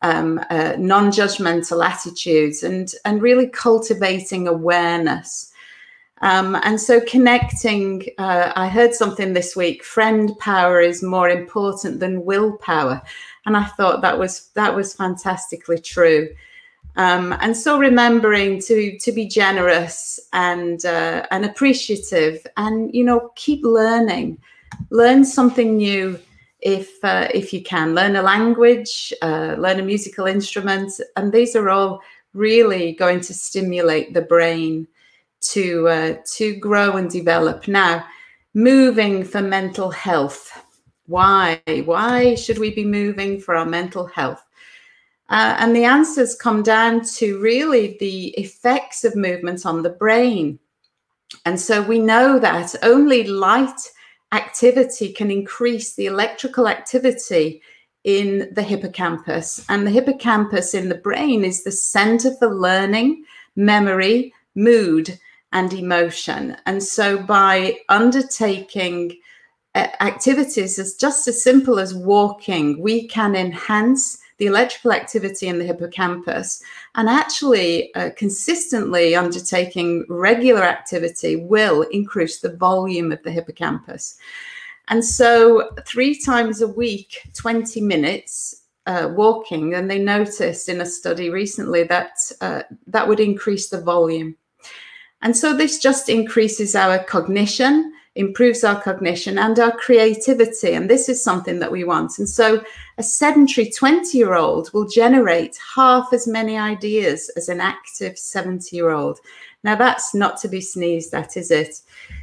Um, uh, non-judgmental attitudes and and really cultivating awareness um, and so connecting uh, i heard something this week friend power is more important than willpower. And i thought that was that was fantastically true. Um, and so remembering to to be generous and uh, and appreciative, and you know keep learning, learn something new if uh, if you can. Learn a language, uh, learn a musical instrument, and these are all really going to stimulate the brain to uh, to grow and develop. Now, moving for mental health. Why? Why should we be moving for our mental health? Uh, and the answers come down to really the effects of movement on the brain. And so we know that only light activity can increase the electrical activity in the hippocampus. And the hippocampus in the brain is the center for learning, memory, mood, and emotion. And so by undertaking uh, activities as just as simple as walking, we can enhance the electrical activity in the hippocampus and actually uh, consistently undertaking regular activity will increase the volume of the hippocampus. And so, three times a week, 20 minutes uh, walking, and they noticed in a study recently that uh, that would increase the volume. And so, this just increases our cognition improves our cognition and our creativity. And this is something that we want. And so a sedentary 20 year old will generate half as many ideas as an active 70 year old. Now, that's not to be sneezed at, is it?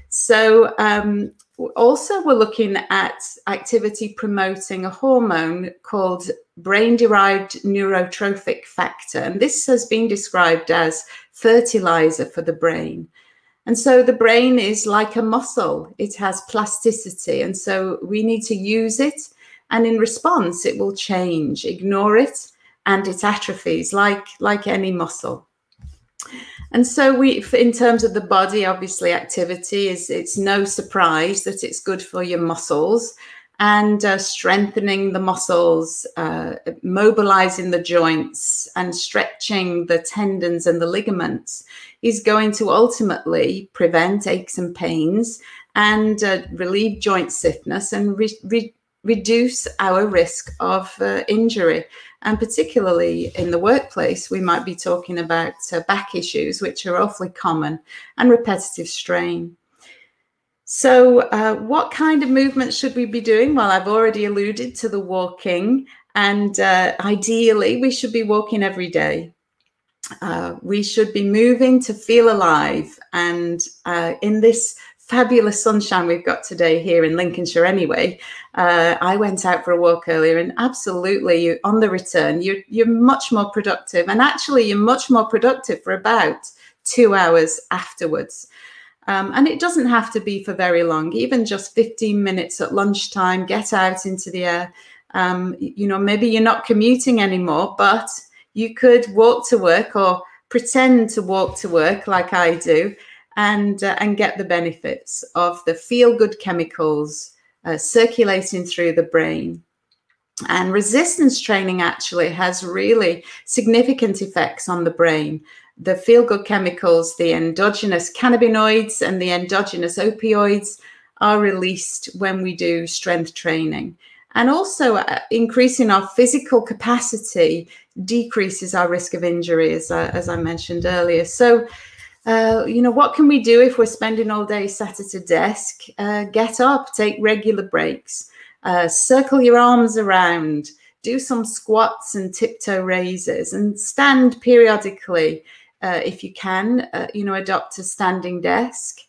So, um, also, we're looking at activity promoting a hormone called brain derived neurotrophic factor. And this has been described as fertilizer for the brain. And so the brain is like a muscle, it has plasticity. And so we need to use it. And in response, it will change. Ignore it, and it atrophies like, like any muscle. And so we, in terms of the body, obviously activity is, it's no surprise that it's good for your muscles and uh, strengthening the muscles, uh, mobilizing the joints and stretching the tendons and the ligaments is going to ultimately prevent aches and pains and uh, relieve joint stiffness and re re reduce our risk of uh, injury. And particularly in the workplace, we might be talking about uh, back issues, which are awfully common, and repetitive strain. So, uh, what kind of movement should we be doing? Well, I've already alluded to the walking, and uh, ideally, we should be walking every day. Uh, we should be moving to feel alive. And uh, in this fabulous sunshine we've got today here in Lincolnshire, anyway, uh, I went out for a walk earlier, and absolutely, you, on the return, you're, you're much more productive. And actually, you're much more productive for about two hours afterwards. Um, and it doesn't have to be for very long, even just 15 minutes at lunchtime, get out into the air. Um, you know, maybe you're not commuting anymore, but you could walk to work or pretend to walk to work like I do and, uh, and get the benefits of the feel good chemicals uh, circulating through the brain. And resistance training actually has really significant effects on the brain the feel good chemicals, the endogenous cannabinoids and the endogenous opioids are released when we do strength training. And also, uh, increasing our physical capacity decreases our risk of injury, as, uh, as I mentioned earlier. So, uh, you know, what can we do if we're spending all day sat at a desk? Uh, get up, take regular breaks, uh, circle your arms around, do some squats and tiptoe raises, and stand periodically uh, if you can, uh, you know, adopt a standing desk.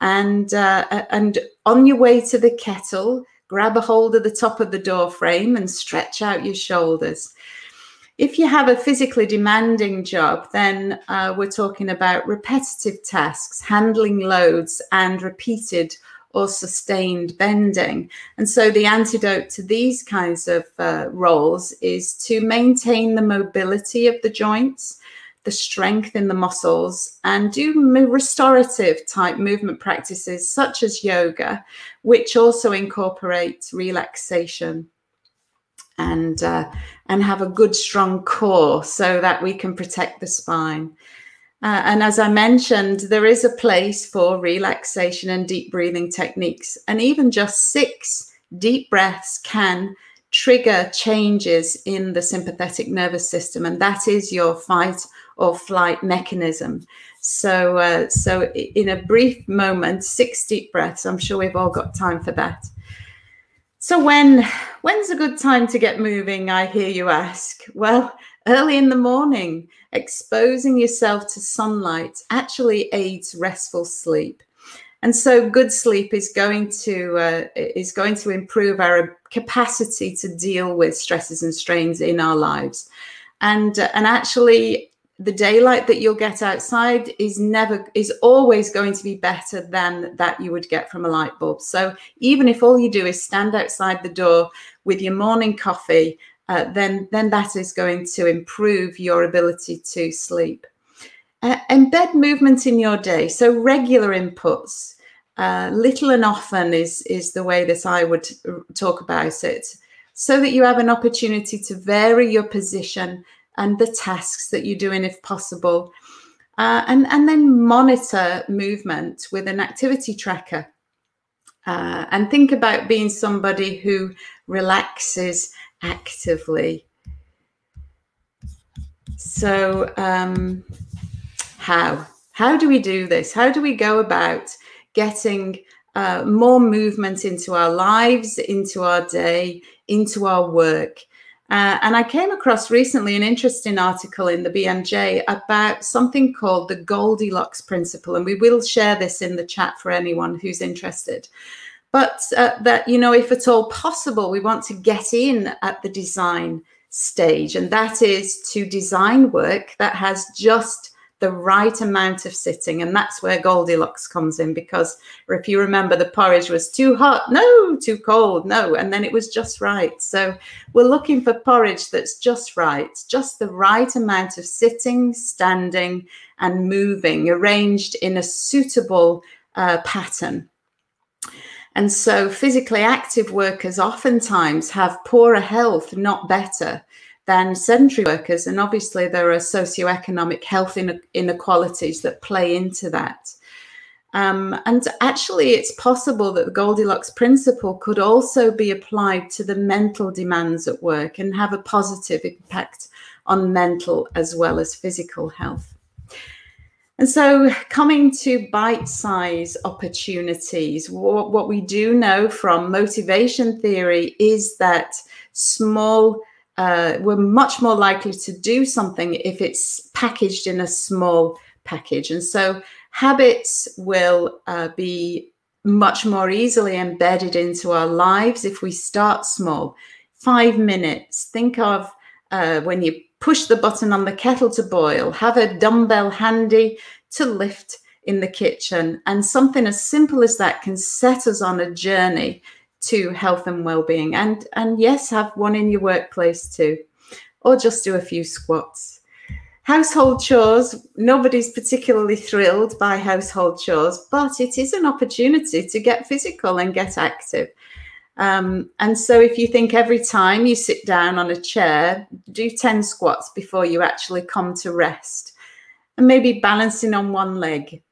And and on your way to the kettle, grab a hold of the top of the door frame and stretch out your shoulders. If you have a physically demanding job, then uh, we're talking about repetitive tasks, handling loads, and repeated or sustained bending. And so the antidote to these kinds of uh, roles is to maintain the mobility of the joints the strength in the muscles and do restorative type movement practices such as yoga, which also incorporate relaxation and uh, and have a good strong core so that we can protect the spine. Uh, and as I mentioned, there is a place for relaxation and deep breathing techniques, and even just six deep breaths can trigger changes in the sympathetic nervous system, and that is your fight or flight mechanism. So, uh, so in a brief moment, six deep breaths. I'm sure we've all got time for that. So, when when's a good time to get moving? I hear you ask. Well, early in the morning, exposing yourself to sunlight actually aids restful sleep. And so, good sleep is going to uh, is going to improve our capacity to deal with stresses and strains in our lives. And uh, and actually, the daylight that you'll get outside is never is always going to be better than that you would get from a light bulb. So even if all you do is stand outside the door with your morning coffee uh, then then that is going to improve your ability to sleep. Uh, embed movement in your day. So regular inputs uh, little and often is is the way that i would talk about it. So that you have an opportunity to vary your position and the tasks that you're doing if possible. Uh, and, and then monitor movement with an activity tracker. Uh, and think about being somebody who relaxes actively. So, um, how? How do we do this? How do we go about getting uh, more movement into our lives, into our day, into our work? Uh, and I came across recently an interesting article in the BMJ about something called the Goldilocks principle. And we will share this in the chat for anyone who's interested. But uh, that, you know, if at all possible, we want to get in at the design stage. And that is to design work that has just the right amount of sitting. And that's where Goldilocks comes in because if you remember, the porridge was too hot, no, too cold, no. And then it was just right. So we're looking for porridge that's just right, just the right amount of sitting, standing, and moving, arranged in a suitable uh, pattern. And so physically active workers oftentimes have poorer health, not better than sedentary workers. And obviously, there are socioeconomic health inequalities that play into that. Um, and actually, it's possible that the Goldilocks principle could also be applied to the mental demands at work and have a positive impact on mental as well as physical health. And so, coming to bite size opportunities, what, what, we do know from motivation theory is that small, uh, we're much more likely to do something if it's packaged in a small package. And so, habits will uh, be much more easily embedded into our lives if we start small. Five minutes. Think of uh, when you push the button on the kettle to boil, have a dumbbell handy to lift in the kitchen. And something as simple as that can set us on a journey to health and well-being. And, and yes, have one in your workplace too, or just do a few squats. Household chores, nobody's particularly thrilled by household chores, but it is an opportunity to get physical and get active. Um, and so if you think every time you sit down on a chair, do 10 squats before you actually come to rest. And maybe balancing on one leg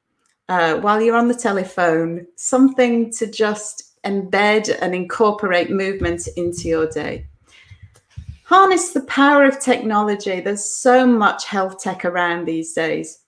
uh, while you're on the telephone, something to just embed and incorporate movement into your day. Harness the power of technology. There's so much health tech around these days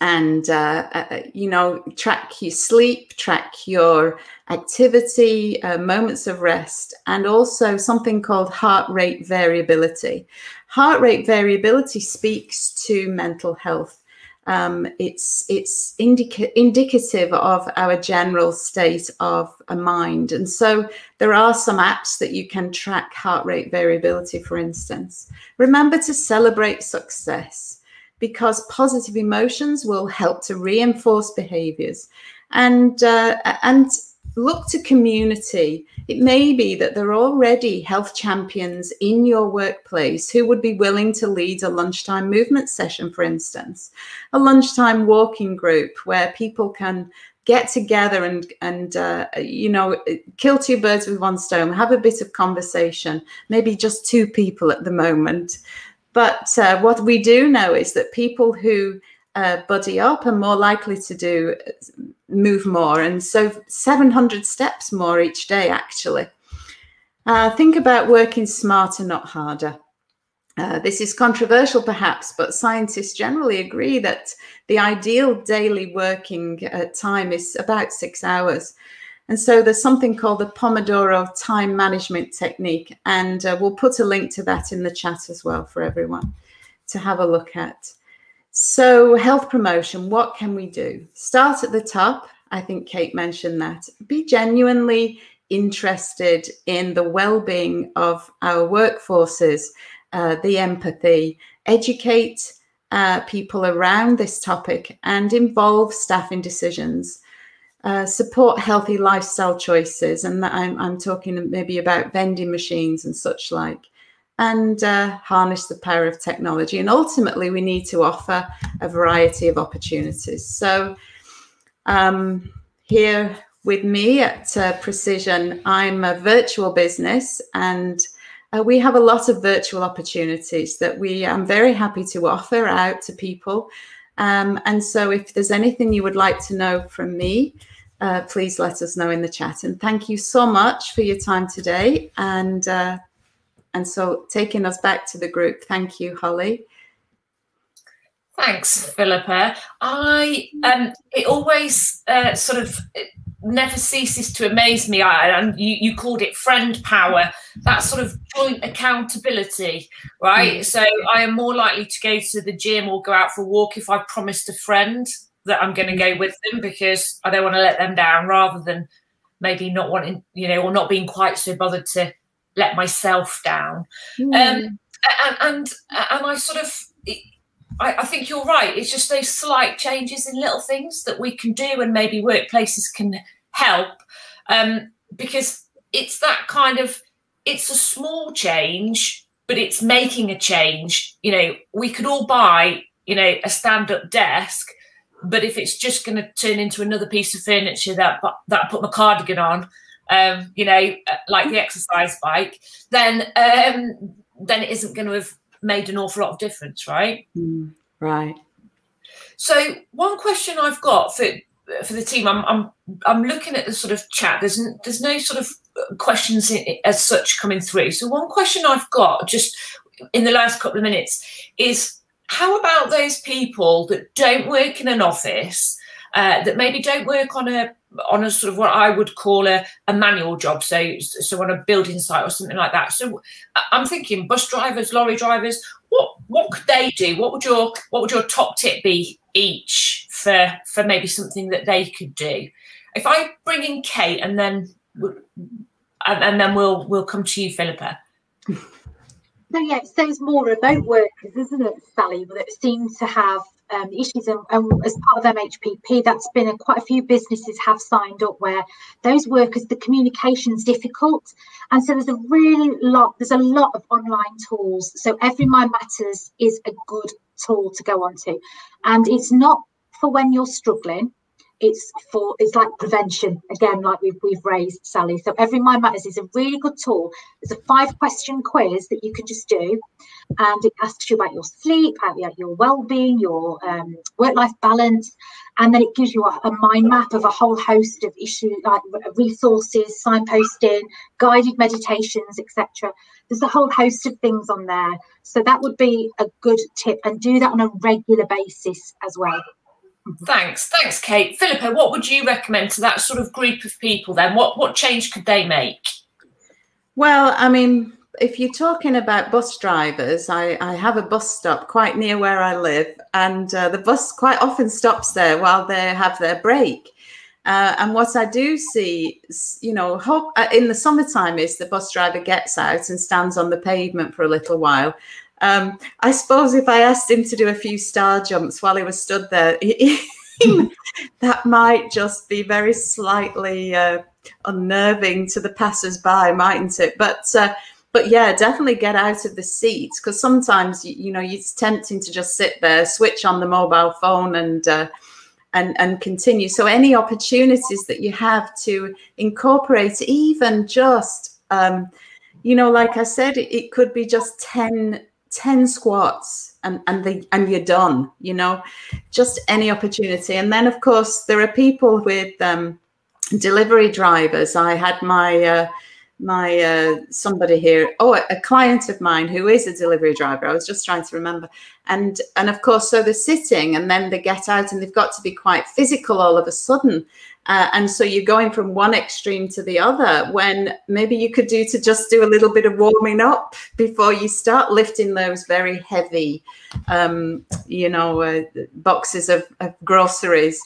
and uh, uh, you know track your sleep track your activity uh, moments of rest and also something called heart rate variability heart rate variability speaks to mental health um, it's it's indica indicative of our general state of a mind. And so there are some apps that you can track heart rate variability for instance. Remember to celebrate success because positive emotions will help to reinforce behaviors. And uh, and look to community. It may be that there are already health champions in your workplace who would be willing to lead a lunchtime movement session for instance a lunchtime walking group where people can get together and and uh, you know kill two birds with one stone have a bit of conversation maybe just two people at the moment. But uh, what we do know is that people who uh, buddy up and more likely to do move more, and so 700 steps more each day, actually. Uh, think about working smarter, not harder. Uh, this is controversial, perhaps, but scientists generally agree that the ideal daily working uh, time is about six hours. And so there's something called the Pomodoro time management technique. And uh, we'll put a link to that in the chat as well for everyone to have a look at. So, health promotion, what can we do? Start at the top. I think Kate mentioned that. Be genuinely interested in the well being of our workforces, uh, the empathy, educate uh, people around this topic, and involve staff in decisions. Uh, support healthy lifestyle choices, and I'm, I'm talking maybe about vending machines and such like, and uh, harness the power of technology. And ultimately, we need to offer a variety of opportunities. So, um, here with me at uh, Precizion, I'm a virtual business and uh, we have a lot of virtual opportunities that we I'm very happy to offer out to people. Um, and so, if there's anything you would like to know from me, uh, please let us know in the chat. And thank you so much for your time today. And uh, and so taking us back to the group, thank you, Holly. Thanks, Phillipa. I um, it always uh, sort of never ceases to amaze me. I, and you, you called it friend power. That sort of joint accountability, right? Mm. So I am more likely to go to the gym or go out for a walk if I've promised a friend that I'm going to go with them because I don't want to let them down rather than maybe not wanting, you know, or not being quite so bothered to let myself down. Mm. Um, and, and, and I sort of, I, I, think you're right. It's just those slight changes in little things that we can do, and maybe workplaces can help. Um, because it's that kind of it's a small change, but it's making a change. You know, we could all buy, you know, a stand-up desk, but if it's just going to turn into another piece of furniture that that I put my cardigan on, um, you know, like the exercise bike, then um, then it isn't going to have made an awful lot of difference, right? Mm, right. So one question I've got for for the team, I'm I'm I'm looking at the sort of chat. There's there's no sort of questions as such coming through. So one question I've got just in the last couple of minutes is how about those people that don't work in an office uh, that maybe don't work on a on a sort of what I would call a, a manual job, so so on a building site or something like that. So I'm thinking bus drivers, lorry drivers. What what could they do? What would your what would your top tip be each for for maybe something that they could do? If I bring in Kate and then and, then we'll we'll come to you, Phillipa. So yeah, it's those more remote workers, isn't it, Sally, that seem to have um, issues. And, and, as part of MHPP, that's been a, quite a few businesses have signed up where those workers, the communication's difficult, and so there's a really lot. There's a lot of online tools. So Every Mind Matters is a good tool to go onto, and it's not for when you're struggling it's for it's like prevention again like we've, we've raised sally. So every mind matters is a really good tool. There's a five question quiz that you can just do and it asks you about your sleep about your well-being your um, work-life balance and then it gives you a, a, mind map of a whole host of issues like resources signposting guided meditations etc there's a whole host of things on there. So that would be a good tip and do that on a regular basis as well Thanks, thanks, Kate. Phillipa, what would you recommend to that sort of group of people then? What what change could they make? Well, I mean, if you're talking about bus drivers, I, I have a bus stop quite near where I live, and uh, the bus quite often stops there while they have their break. Uh, and what I do see, you know, hope, uh, in the summertime is the bus driver gets out and stands on the pavement for a little while um, I suppose if I asked him to do a few star jumps while he was stood there, that might just be very slightly uh, unnerving to the passers-by, mightn't it? But uh, but yeah, definitely get out of the seat because sometimes you, you, know it's tempting to just sit there, switch on the mobile phone, and uh, and and continue. So any opportunities that you have to incorporate, even just um, you know, like I said, it, it could be just ten 10 squats and and the and you're done you know just any opportunity. And then of course there are people with um, delivery drivers. I had my uh, my uh, somebody here oh a client of mine who is a delivery driver i was just trying to remember and and of course so they're sitting and then they get out and they've got to be quite physical all of a sudden uh, and so you're going from one extreme to the other when maybe you could do to just do a little bit of warming up before you start lifting those very heavy, um, you know, uh, boxes of, of groceries.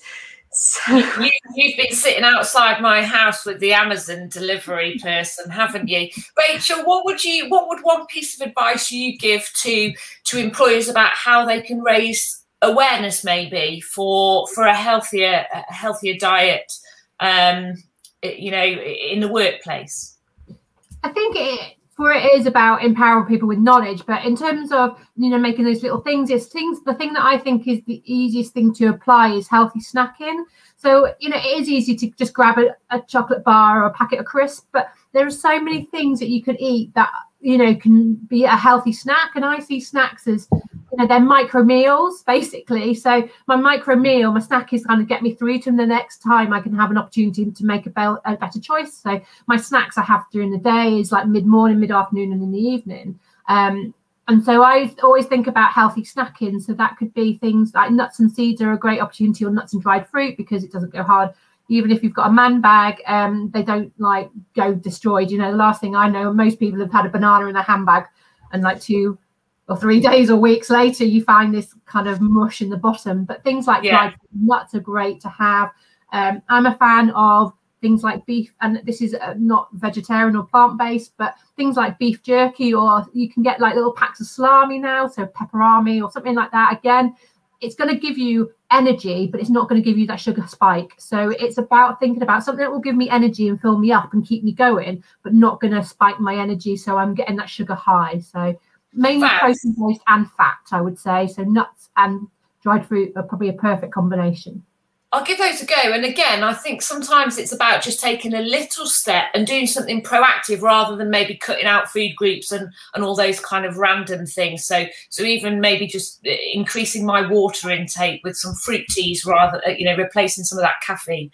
You, have been sitting outside my house with the Amazon delivery person, haven't you, Rachel? What would you? What would one piece of advice you give to to employers about how they can raise awareness maybe for for a healthier a healthier diet um you know in the workplace i think it for it is about empowering people with knowledge but in terms of you know making those little things it's things the thing that i think is the easiest thing to apply is healthy snacking. So you know it is easy to just grab a, a chocolate bar or a packet of crisp but there are so many things that you can eat that you know can be a healthy snack. And i see snacks as know they're micro meals basically so my micro meal my snack is kind of get me through to the next time i can have an opportunity to make a, be- a better choice so my snacks i have during the day is like mid morning mid afternoon and in the evening um, and so I always think about healthy snacking. So that could be things like nuts and seeds are a great opportunity, or nuts and dried fruit because it doesn't go hard even if you've got a man bag, um, they don't like go destroyed. You know, the last thing I know, most people have had a banana in their handbag, and like two or three days or weeks later, you find this kind of mush in the bottom. But things like yeah. nuts are great to have. Um, I'm a fan of things like beef, and this is uh, not vegetarian or plant based, but things like beef jerky, or you can get like little packs of salami now, so Peperami or something like that. Again, it's going to give you energy, but it's not going to give you that sugar spike. So it's about thinking about something that will give me energy and fill me up and keep me going, but not going to spike my energy. So I'm getting that sugar high. So mainly protein based and fat, I would say. So nuts and dried fruit are probably a perfect combination. I'll give those a go. And again, I think sometimes it's about just taking a little step and doing something proactive rather than maybe cutting out food groups and, and all those kind of random things. So so even maybe just uh, increasing my water intake with some fruit teas rather, uh, you know, replacing some of that caffeine.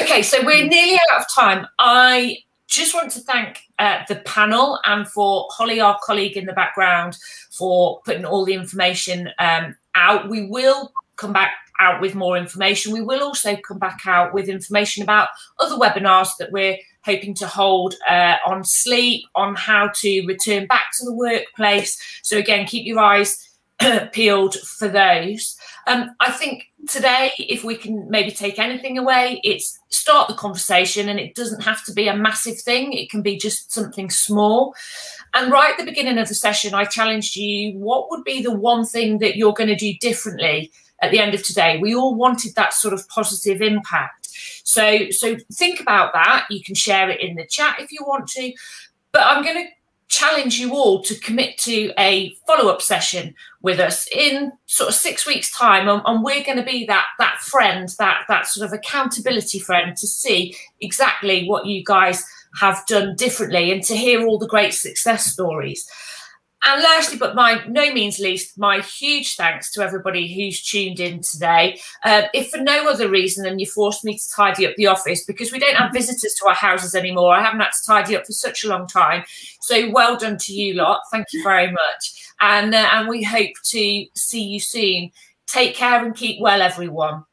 Okay, so we're mm. nearly out of time. I just want to thank uh, the panel and for Holly, our colleague in the background, for putting all the information um, out. We will come back out with more information. We will also come back out with information about other webinars that we're hoping to hold uh, on sleep, on how to return back to the workplace. So again, keep your eyes peeled for those. Um, I think today, if we can maybe take anything away, it's start the conversation and it doesn't have to be a massive thing. It can be just something small. And right at the beginning of the session, I challenged you, what would be the one thing that you're going to do differently at the end of today. We all wanted that sort of positive impact. So, so think about that. You can share it in the chat if you want to. But I'm going to challenge you all to commit to a follow-up session with us in sort of six weeks time. And, and we're going to be that that friend that that sort of accountability friend to see exactly what you guys have done differently and to hear all the great success stories and lastly, but by no means least, my huge thanks to everybody who's tuned in today. Uh, if for no other reason than you forced me to tidy up the office because we don't have visitors to our houses anymore. I haven't had to tidy up for such a long time. So well done to you lot. Thank you very much. And, uh, and we hope to see you soon. Take care and keep well, everyone.